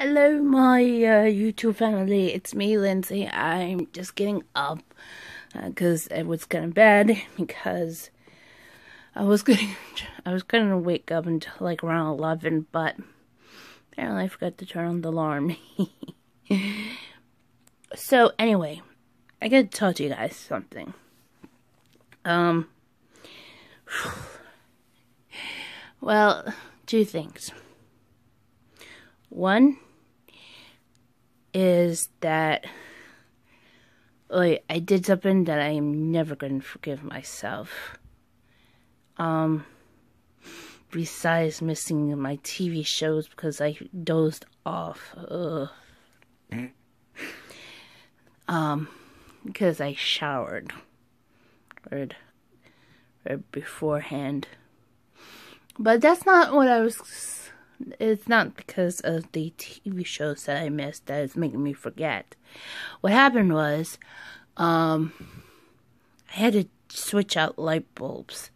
Hello, my uh, YouTube family. It's me, Lindsie. I'm just getting up because uh, it was kind of bad because I was going I was going to wake up until like around eleven, but apparently I forgot to turn on the alarm. so anyway, I gotta tell you guys something. Um. Well, two things. One is that like I did something that I am never going to forgive myself. Um besides missing my TV shows because I dozed off. Ugh. um because I showered or, or beforehand. But that's not what I was it's not because of the TV shows that I missed that is making me forget. What happened was, um, I had to switch out light bulbs,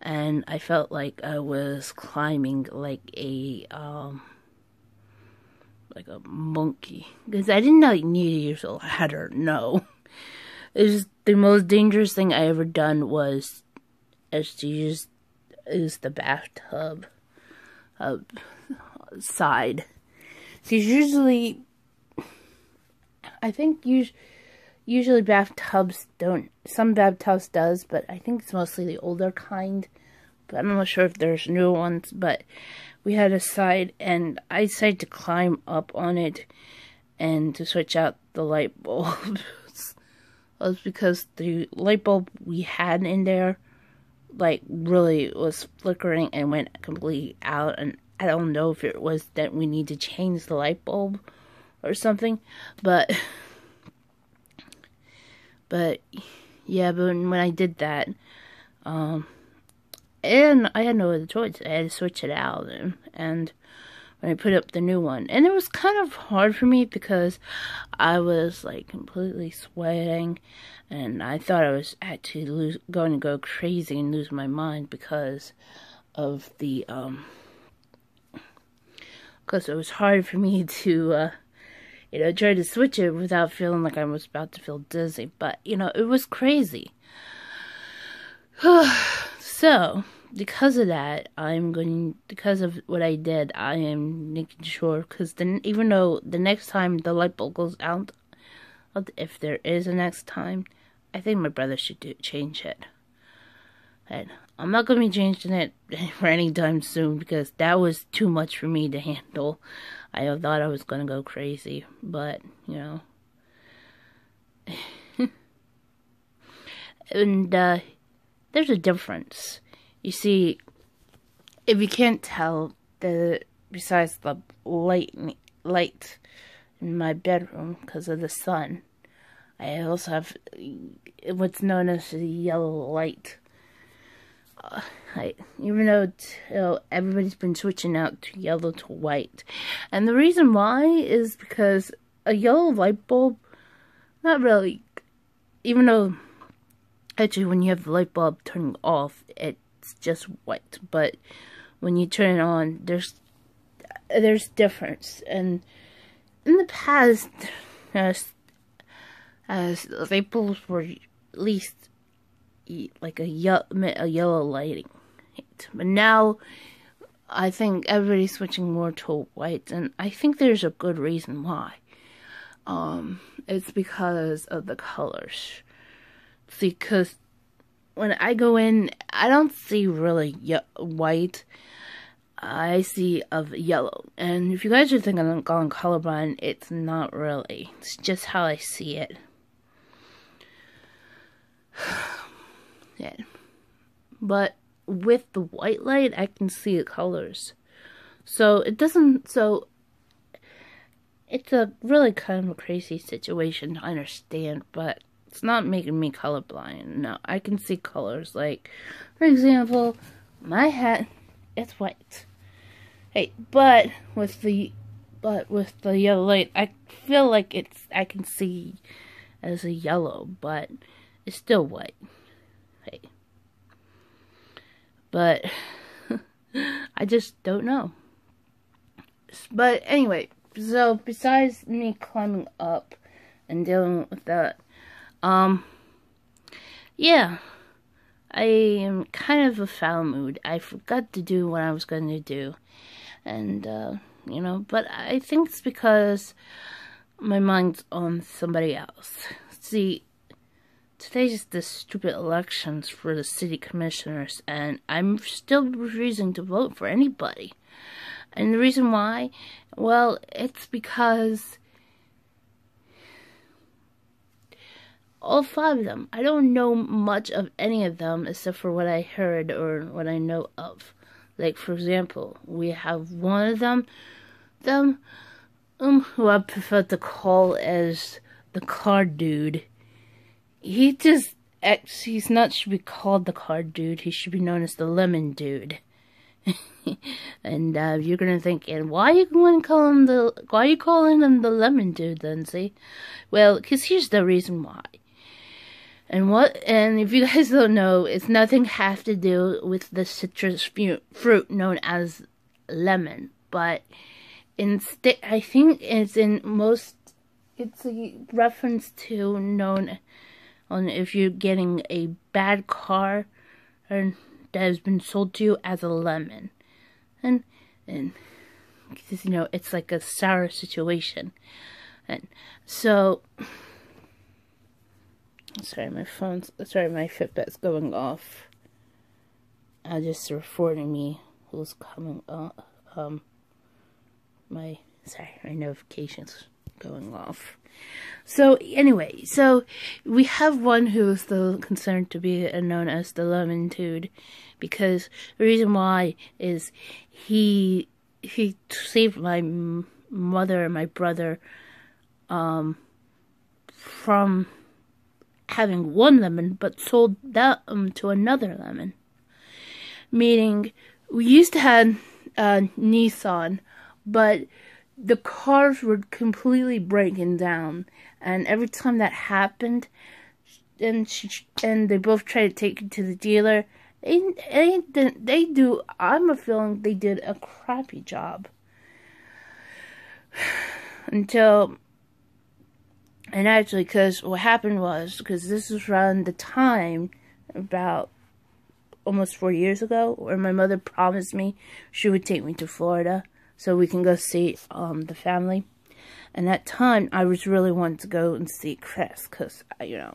and I felt like I was climbing like a um, like a monkey because I didn't know you need to use a ladder. No, it was the most dangerous thing I ever done was as to use use the bathtub uh, side. Because usually, I think us- usually bathtubs don't. Some bathtubs does, but I think it's mostly the older kind. But I'm not sure if there's new ones. But we had a side, and I decided to climb up on it and to switch out the light bulbs. was because the light bulb we had in there like really was flickering and went completely out and I don't know if it was that we need to change the light bulb or something but but yeah but when I did that um and I had no other choice. I had to switch it out and, and when I put up the new one. And it was kind of hard for me because I was like completely sweating and I thought I was actually lose, going to go crazy and lose my mind because of the um because it was hard for me to uh you know try to switch it without feeling like I was about to feel dizzy. But you know it was crazy. So because of that I'm going because of what I did I am making sure because then even though the next time the light bulb goes out if there is a next time I think my brother should do, change it. And I'm not going to be changing it for any time soon because that was too much for me to handle. I thought I was going to go crazy, but, you know. and uh, there's a difference. You see, if you can't tell, the besides the light light in my bedroom because of the sun, I also have what's known as the yellow light. Uh, I, even though everybody's been switching out to yellow to white. And the reason why is because a yellow light bulb, not really, even though actually when you have the light bulb turning off, it's just white. But when you turn it on, there's there's difference. And in the past, as as light bulbs were at least like a, ye- a yellow lighting. But now, I think everybody's switching more to white, and I think there's a good reason why. Um, it's because of the colors. See, because when I go in, I don't see really white. I see of yellow. And if you guys are thinking I'm going colorblind, it's not really. It's just how I see it. yeah. But with the white light, I can see the colors. So it doesn't, so it's a really kind of a crazy situation to understand, but it's not making me colorblind. No, I can see colors. Like, for example, my hat, it's white. Hey, but with the, but with the yellow light, I feel like it's, I can see as a yellow, but it's still white. Hey. But I just don't know. But anyway, so besides me climbing up and dealing with that, um, yeah, I am kind of a foul mood. I forgot to do what I was going to do, and uh, you know, but I think it's because my mind's on somebody else. See, today's the stupid elections for the city commissioners, and I'm still refusing to vote for anybody. And the reason why, well, it's because all five of them, I don't know much of any of them except for what I heard or what I know of. Like, for example, we have one of them, them, um, who I prefer to call as the car dude. He just acts, he's not should be called the car dude, he should be known as the lemon dude. and uh, you're gonna think, and why you to call him the? Why are you calling him the lemon dude, Lindsie? Well, because here's the reason why. And what? And if you guys don't know, it's nothing have to do with the citrus fruit known as lemon, but instead, I think it's in most. It's a reference to known on if you're getting a bad car or that has been sold to you as a lemon and and because you know it's like a sour situation and so sorry my phone's sorry my fitbit's going off. I just reporting me who's coming up um my sorry my notifications going off. So anyway so we have one who is still concerned to be known as the lemon dude because the reason why is he he saved my mother and my brother um, from having one lemon, but sold that um, to another lemon. Meaning, we used to have uh, Nissan, but the cars were completely breaking down, and every time that happened, and she and they both tried to take it to the dealer, they, they, they do, I'm a feeling they did a crappy job. Until, and actually, because what happened was, because this was around the time, about almost four years ago, where my mother promised me she would take me to Florida so we can go see um, the family. And that time, I was really wanting to go and see Chris, because, you know,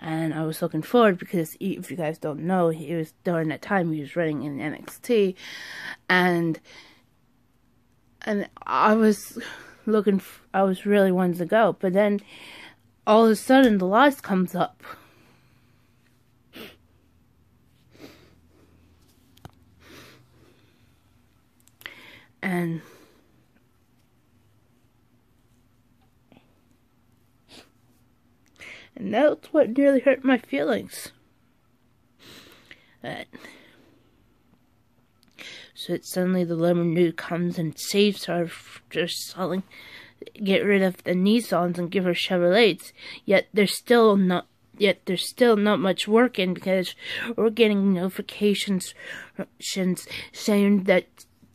and I was looking forward because if you guys don't know, he was during that time he was running in NXT, and and I was looking, I was really wanting to go, but then all of a sudden the lights comes up. And And that's what nearly hurt my feelings. But, that suddenly the lemon comes and saves her just selling, get rid of the Nissans and give her Chevrolets. Yet there's still not, yet there's still not much working because we're getting notifications saying that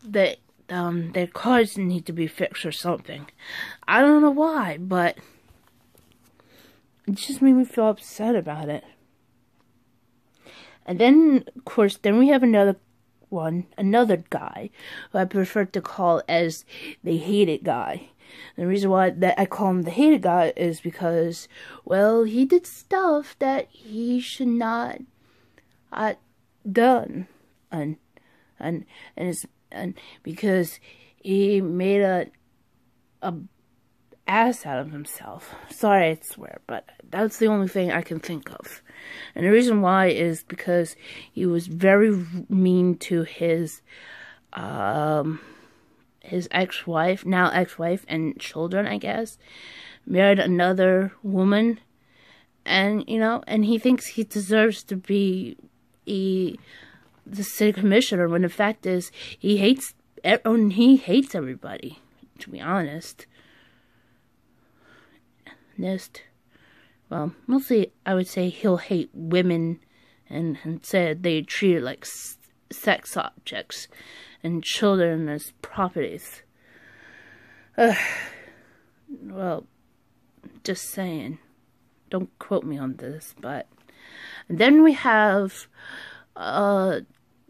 that um their cars need to be fixed or something. I don't know why, but it just made me feel upset about it. And then, of course, then we have another one, another guy, who I prefer to call as the hated guy. the reason why that I call him the hated guy is because, well, he did stuff that he should not have done, and and and it's and because he made a a ass out of himself. Sorry I swear, but that's the only thing I can think of. And the reason why is because he was very mean to his um his ex-wife, now ex-wife and children, I guess. Married another woman and you know, and he thinks he deserves to be a the city commissioner when the fact is he hates on he hates everybody, to be honest nest. Well, mostly I would say he'll hate women and, and said they treat like sex objects and children as properties. Well, just saying. Don't quote me on this, but and then we have uh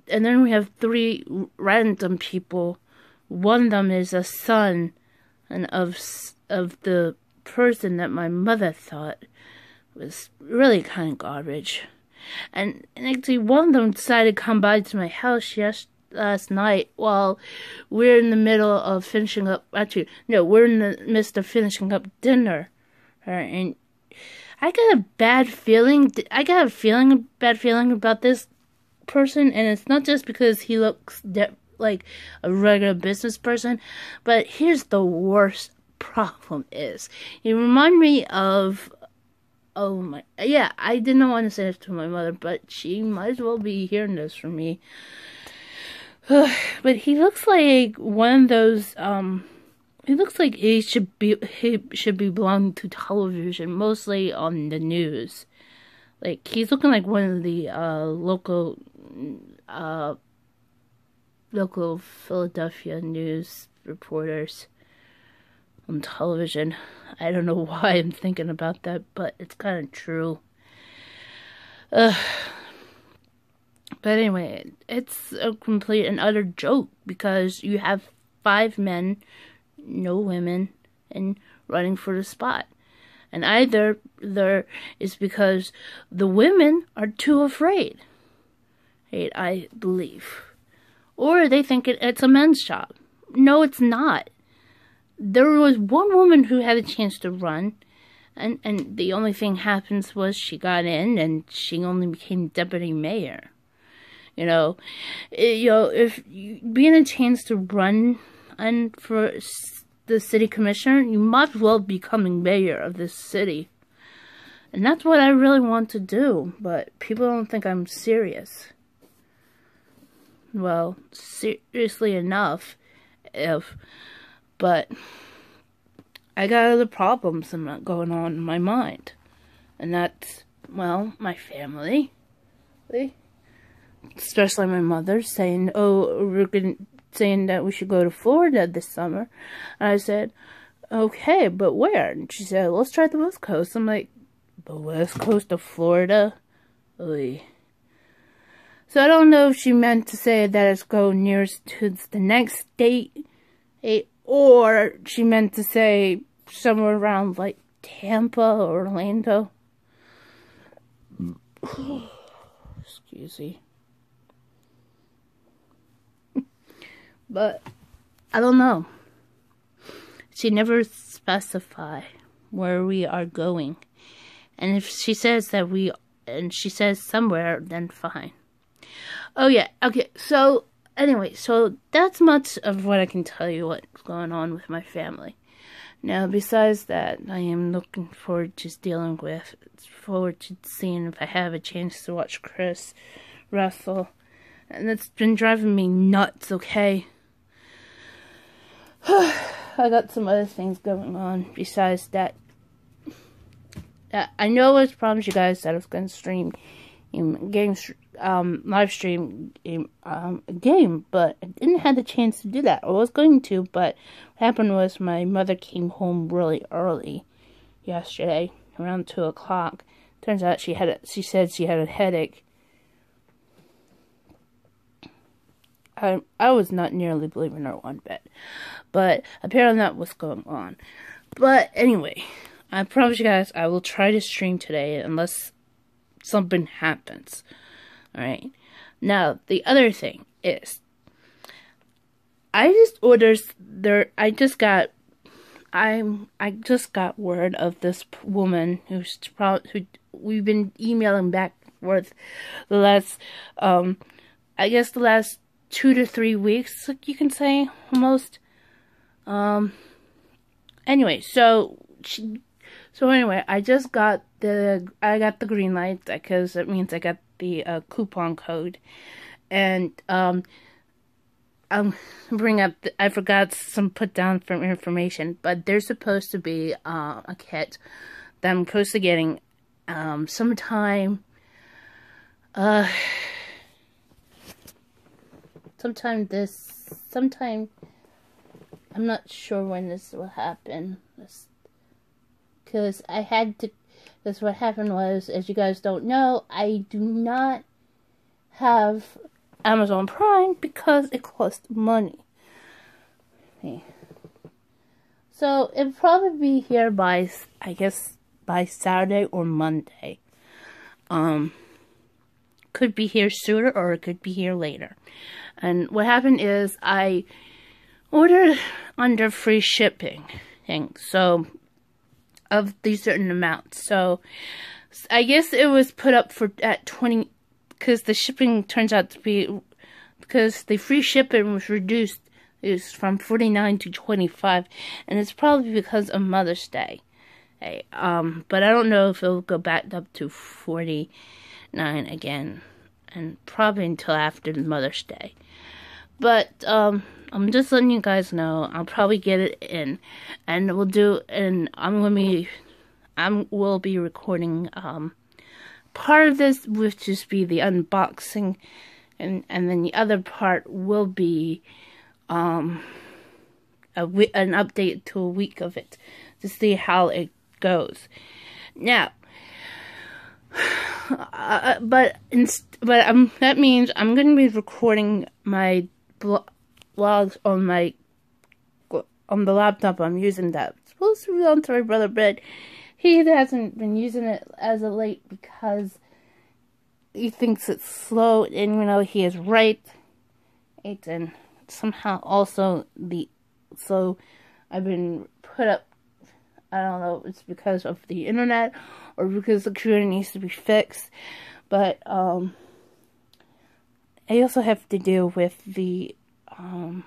and then we have three random people. One of them is a son and of of the person that my mother thought was really kind of garbage. And, and actually, one of them decided to come by to my house yes, last night while we're in the middle of finishing up. Actually, no, we're in the midst of finishing up dinner. And I got a bad feeling. I got a feeling, a bad feeling about this person, and it's not just because he looks de- like a regular business person, but here's the worst problem is. He remind me of oh my yeah, I didn't want to say this to my mother, but she might as well be hearing this from me. but he looks like one of those um he looks like he should be he should be belonging to television, mostly on the news. Like he's looking like one of the uh local uh local Philadelphia news reporters on television. I don't know why I'm thinking about that, but it's kind of true. Uh, but anyway, it's a complete and utter joke because you have five men, no women, and running for the spot. And either there is because the women are too afraid, I believe, or they think it, it's a men's job. No, it's not there was one woman who had a chance to run, and and the only thing happens was she got in, and she only became deputy mayor. You know, it, eh, you know if you, being a chance to run and for the city commissioner, you might as well becoming mayor of this city. And that's what I really want to do, but people don't think I'm serious. Well, seriously enough, if but I got other problems going on in my mind. And that's, well, my family. Especially my mother saying, oh, we're going saying that we should go to Florida this summer. And I said, okay, but where? And she said, let's try the West Coast. I'm like, the West Coast of Florida? Oy. So I don't know if she meant to say that it's go nearest to the next state, eh, or she meant to say somewhere around like Tampa or Orlando. Excuse me. but I don't know. She never specify where we are going. And if she says that we and she says somewhere, then fine. Oh yeah, okay, so anyway, so that's much of what I can tell you what's going on with my family. Now, besides that, I am looking forward to dealing with, forward to seeing if I have a chance to watch Chris wrestle. And it's been driving me nuts, okay? I got some other things going on besides that. Uh, I know I promised you guys that I was going to stream game um, live stream game, um, game, but I didn't have the chance to do that. I was going to, but what happened was my mother came home really early yesterday, around two o'clock. Turns out she had a, she said she had a headache. I I was not nearly believing her one bit, but apparently that was going on. But anyway, I promise you guys I will try to stream today unless something happens. Alright. Now, the other thing is, I just ordered there, I just got, I'm, I just got word of this woman who's probably, who we've been emailing back forth the last, um, I guess the last two to three weeks, you can say, almost. Um, anyway, so she, so anyway, I just got the I got the green light because it means I got the uh, coupon code, and um, I'll bring up. The, I forgot some put down from information, but there's supposed to be uh, a kit that I'm close to getting um, sometime. Uh, sometime this sometime I'm not sure when this will happen. Because I had to. Because what happened was, as you guys don't know, I do not have Amazon Prime because it costs money. So it'll probably be here by, I guess, by Saturday or Monday. Um, could be here sooner or it could be here later. And what happened is I ordered under free shipping thing. So of these certain amounts. So I guess it was put up for at 20 because the shipping turns out to be because the free shipping was reduced is from 49 to 25 and it's probably because of Mother's Day. Hey, um but I don't know if it'll go back up to 49 again and probably until after Mother's Day. But um I'm just letting you guys know. I'll probably get it in and we'll do and I'm to be I'm will be recording um part of this will just be the unboxing and and then the other part will be um a an update to a week of it to see how it goes. Now uh, but but um that means I'm going to be recording my vlogs on my on the laptop I'm using that supposed to be on to my brother but he hasn't been using it as of late because he thinks it's slow, and you know he is right. It's And somehow also the so I've been put up. I don't know. It's because of the internet or because the computer needs to be fixed, but um, I also have to deal with the um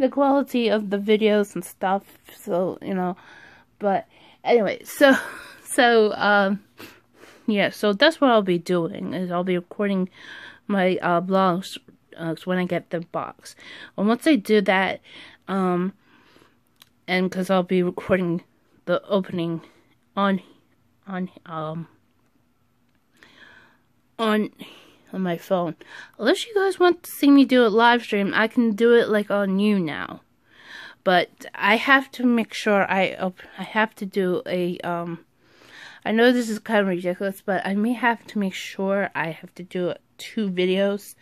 the quality of the videos and stuff. So, you know, but anyway, so, so, um, yeah, so that's what I'll be doing is I'll be recording my, uh, blogs, uh, when I get the box. And once I do that, um, and because I'll be recording the opening on, on, um, on on my phone. Unless you guys want to see me do it live stream, I can do it like on YouNow. But I have to make sure I I have to do a um I know this is kind of ridiculous, but I may have to make sure I have to do two videos.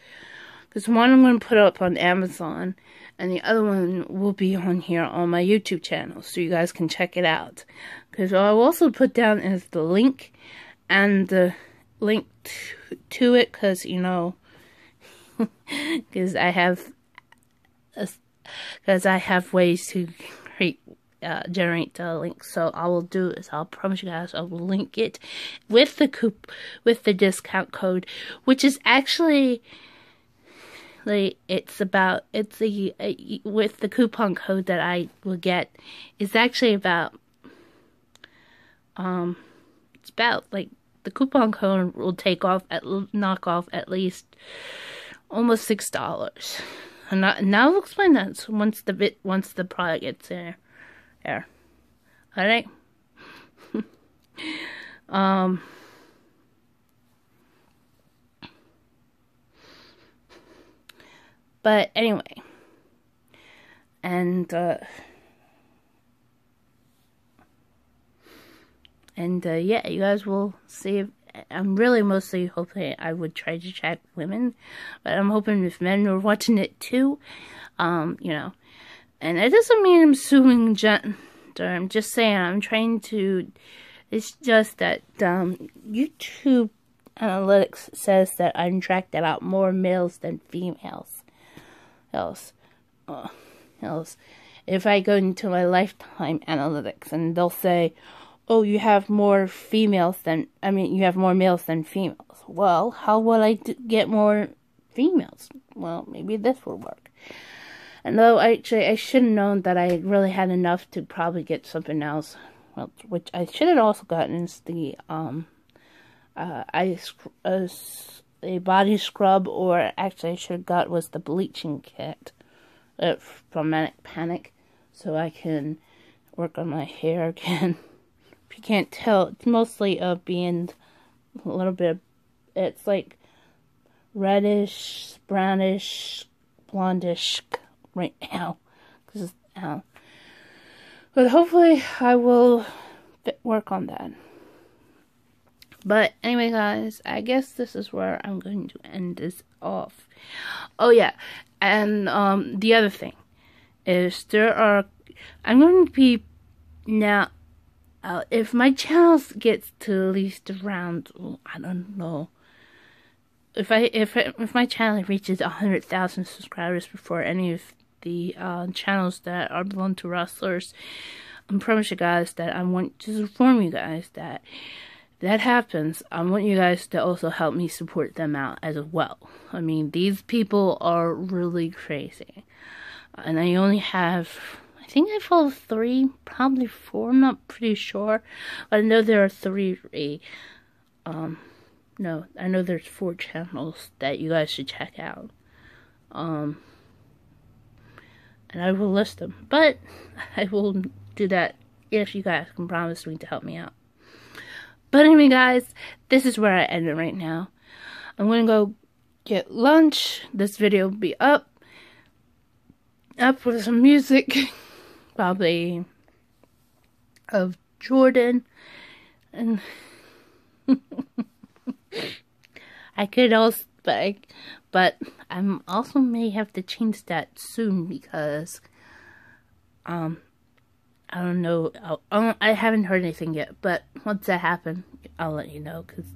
Because one I'm going to put up on Amazon, and the other one will be on here on my YouTube channel, so you guys can check it out. Because I'll also put down is the link and the link to, it because you know because I have because I have ways to create uh, generate the link. So I will do is I'll promise you guys I will link it with the coop with the discount code, which is actually like it's about it's a, a with the coupon code that I will get is actually about um it's about like the coupon code will take off at knock off at least almost six dollars. And now I'll explain that once the bit once the product gets there. There. Alright. um But anyway. And uh And uh, yeah, you guys will see. I'm really mostly hoping I would try to check women, but I'm hoping if men are watching it too, um, you know. And it doesn't mean I'm assuming gender. I'm just saying I'm trying to. It's just that um, YouTube analytics says that I'm tracked about more males than females. Else, uh, else, if I go into my lifetime analytics and they'll say, oh, you have more females than, I mean, you have more males than females. Well, how will I get more females? Well, maybe this will work. And though actually, I should have known that I really had enough to probably get something else. Well, which I should have also gotten is the, um, uh, I, uh, a body scrub, or actually I should have got was the bleaching kit uh, from Manic Panic, so I can work on my hair again. If you can't tell, it's mostly of being a little bit, it's like reddish, brownish, blondish right now. Cause, uh, but hopefully I will work on that. But anyway, guys, I guess this is where I'm going to end this off. Oh yeah, and um, the other thing is there are. I'm going to be now. Uh, if my channel gets to at least around, I don't know. If I if if my channel reaches hundred thousand subscribers before any of the uh, channels that are belong to wrestlers, I promise you guys that I want to inform you guys that that happens, I want you guys to also help me support them out as well. I mean, these people are really crazy. And I only have, I think I follow three, probably four, I'm not pretty sure. But I know there are three, um, no, I know there's four channels that you guys should check out. Um, and I will list them. But I will do that if you guys can promise me to help me out. But anyway, guys, this is where I end it right now. I'm gonna go get lunch. This video will be up. Up with some music, probably of Jordan. And I could also, but, but I'm also may have to change that soon because, um, I don't know. I'll, I haven't heard anything yet, but once that happens, I'll let you know. Cause,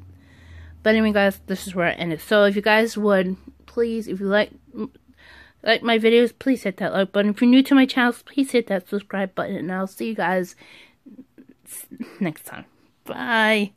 but anyway, guys, this is where I ended. So if you guys would please, if you like like my videos, please hit that like button. If you're new to my channel, please hit that subscribe button, and I'll see you guys next time. Bye.